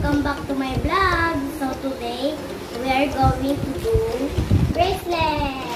Welcome back to my vlog. So today, we are going to do bracelet.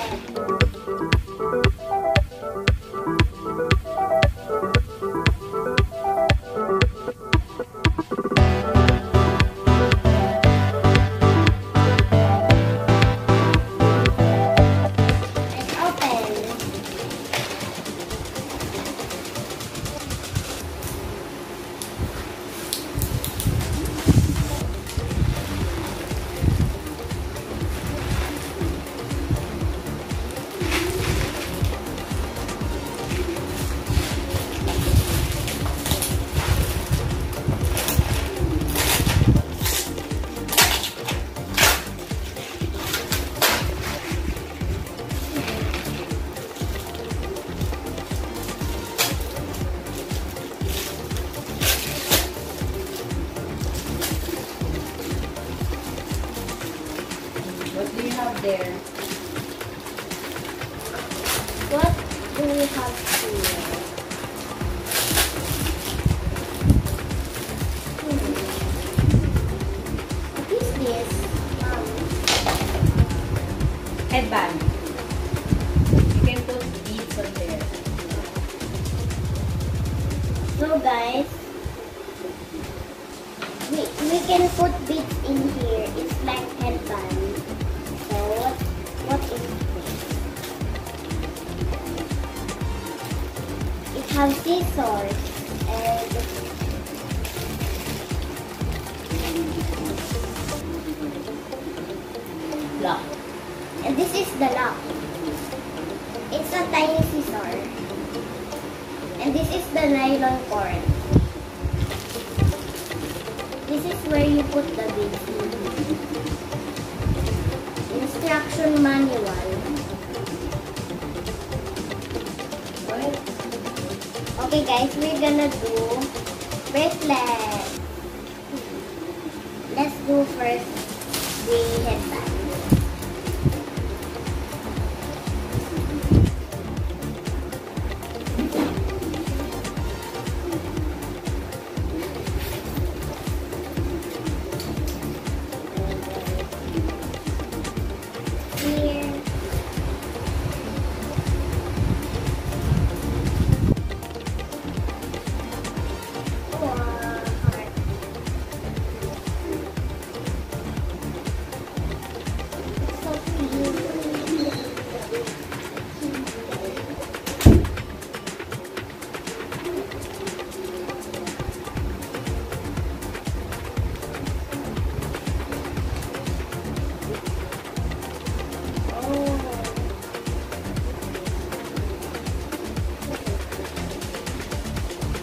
Headband. You can put beads on there. so guys, we, we can put beads in here. It's like headband. So what, what is this? It has scissors and Lock. And this is the lock. It's a tiny scissor. And this is the nylon cord. This is where you put the beads. Instruction manual. Okay guys, we're gonna do bracelet. Let's do first the headband.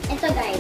Ito guys.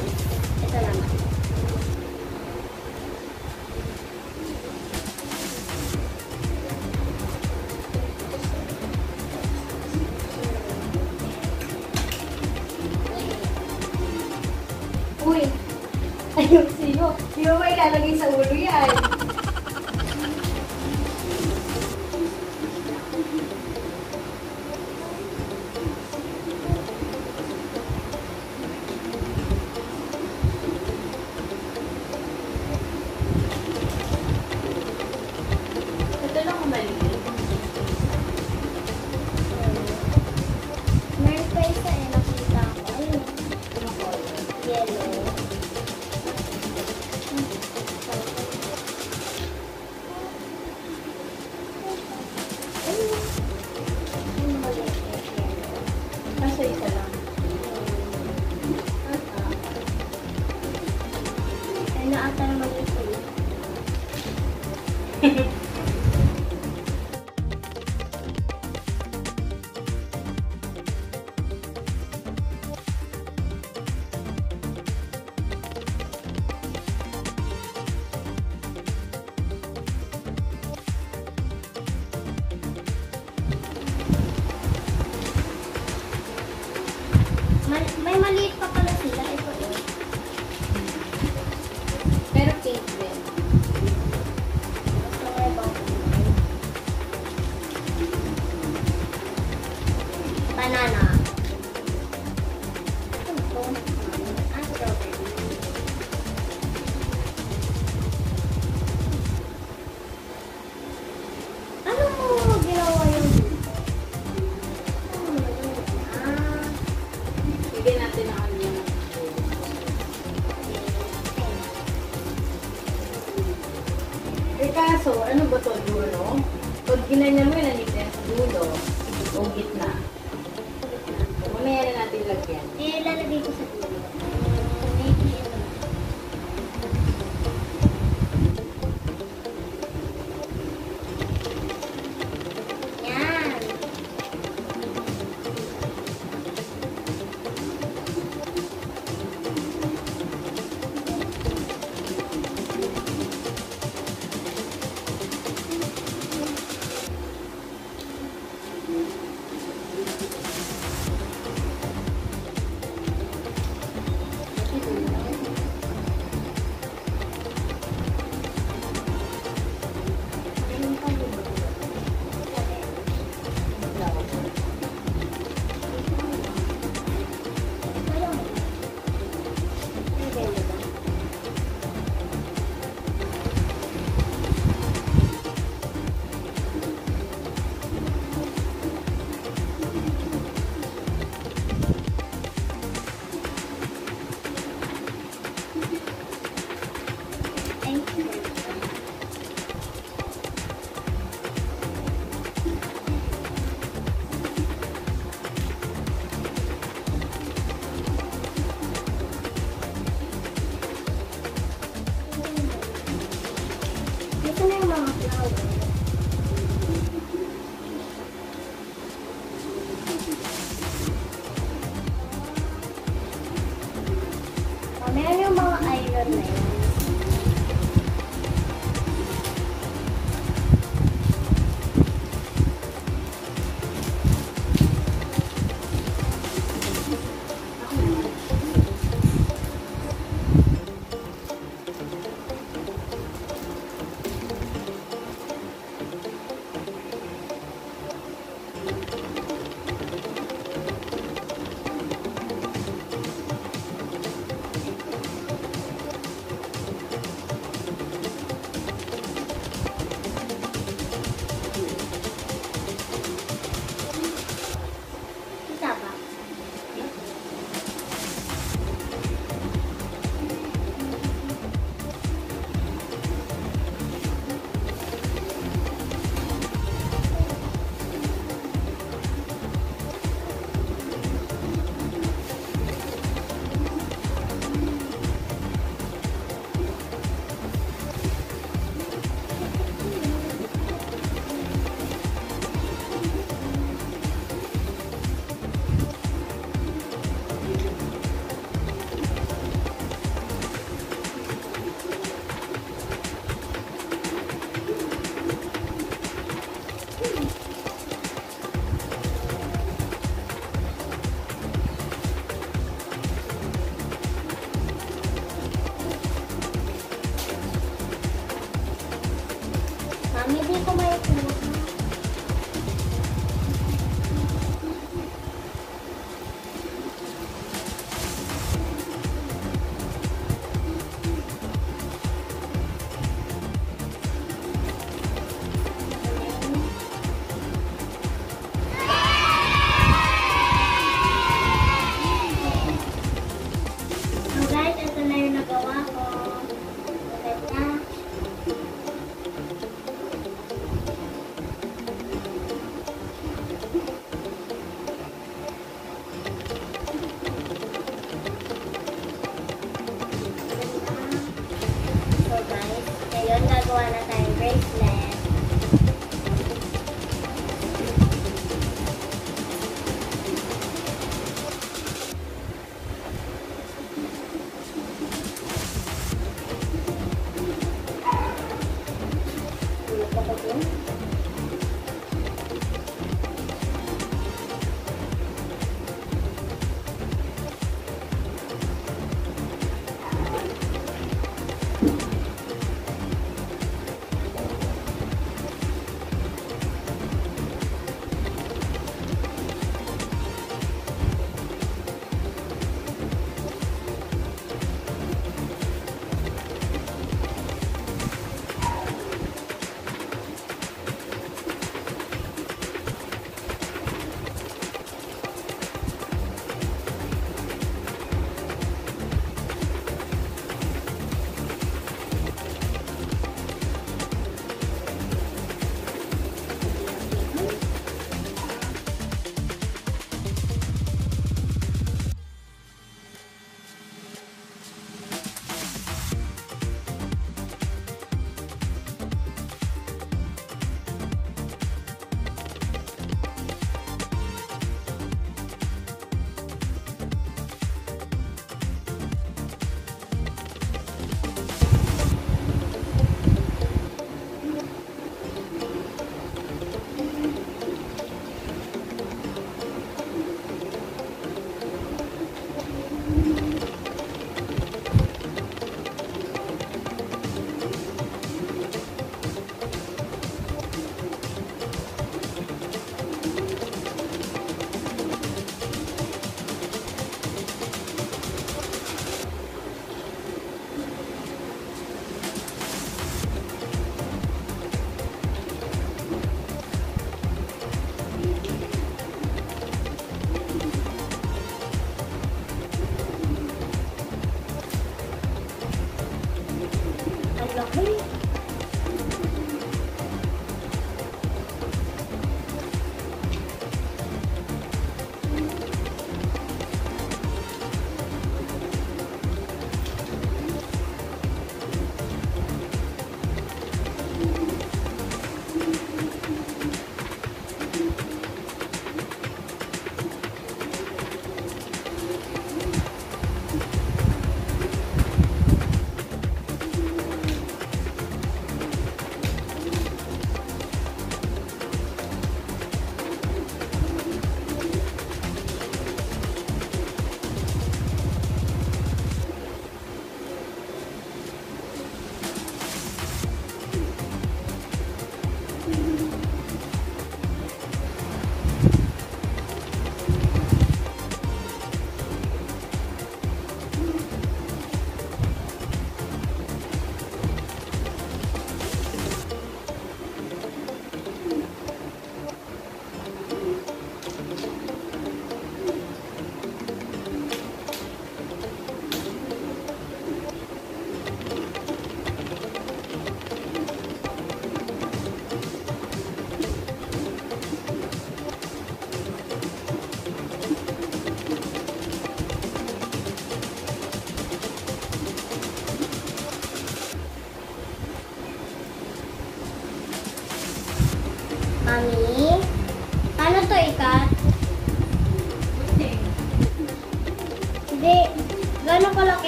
Ito na yung mga flower.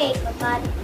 Okay, bye-bye.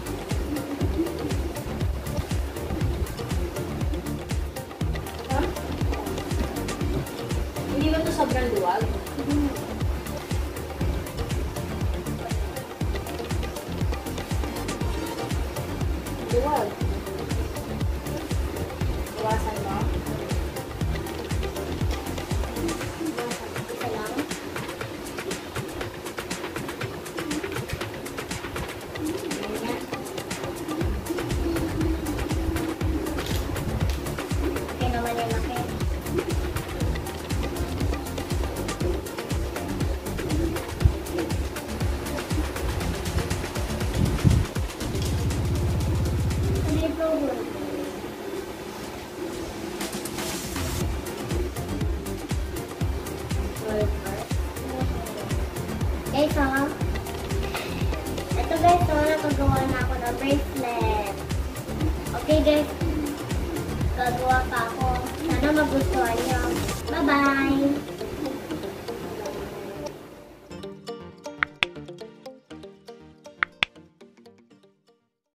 gagawa na ako ng bracelet. Okay guys, gagawa pa ako. Sana magustuhan nyo. Bye-bye!